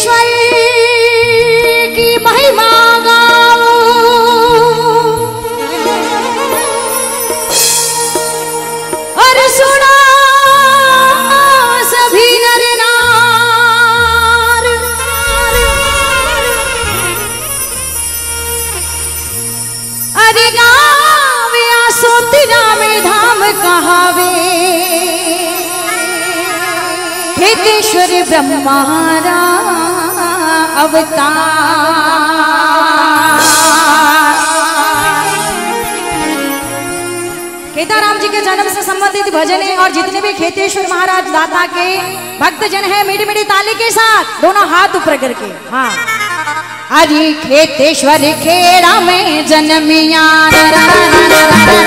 खेतेश्वर की महिमा गाओ। और सुना सभी नर अरे गावे आसो तिरा में धाम कहावे। खेतेश्वर ब्रह्मारा अवतार। केदाराम जी के जन्म से संबंधित भजन और जितने भी खेतेश्वर महाराज दाता के भक्त जन है मीठी मीठी ताली के साथ, दोनों हाथ ऊपर करके हाँ। हरि खेतेश्वर खेड़ा में जन्मिया। खेतेश्वर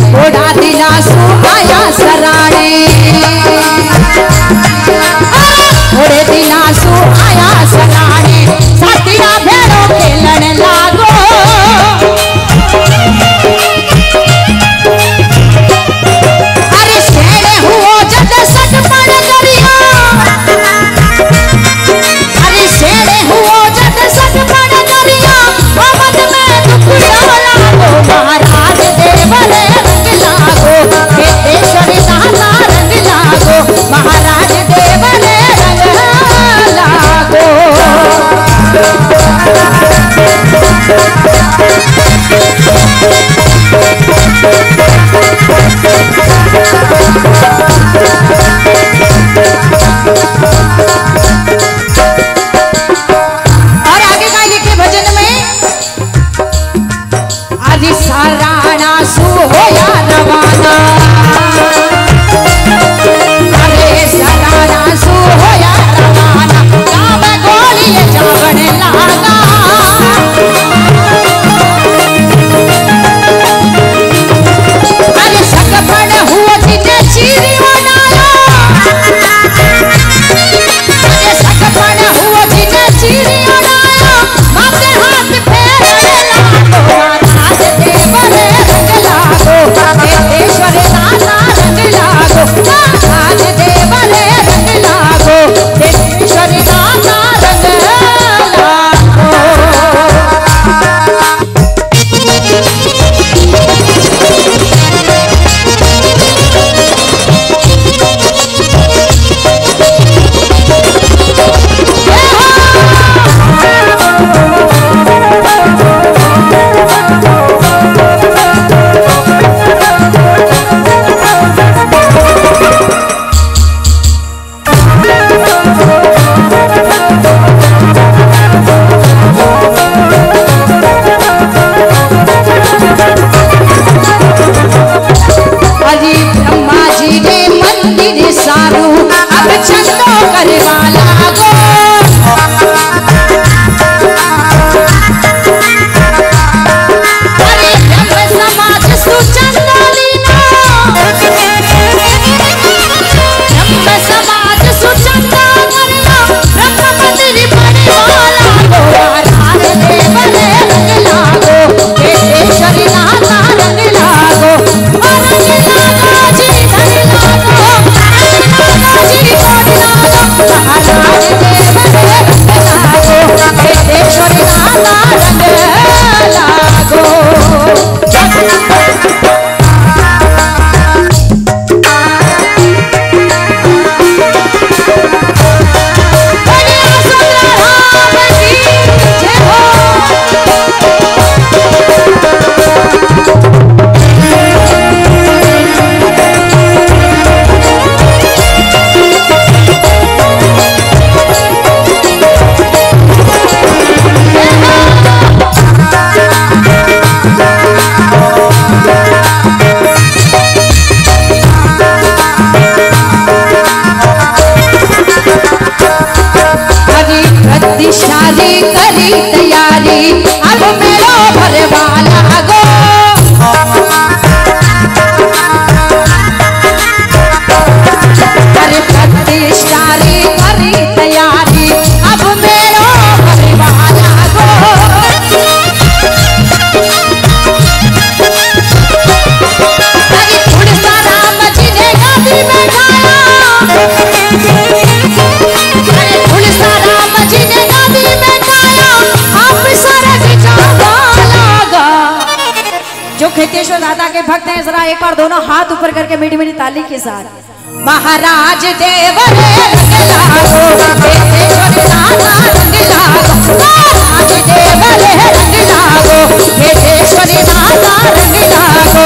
घोड़ा दिलासू आया सराणे और Hare हेकेश्वर दादा के भक्त हैं, जरा एक बार दोनों हाथ ऊपर करके मीठी मीठी ताली के साथ। महाराज देव रंग लागो हेकेश्वर दादा रंग लागो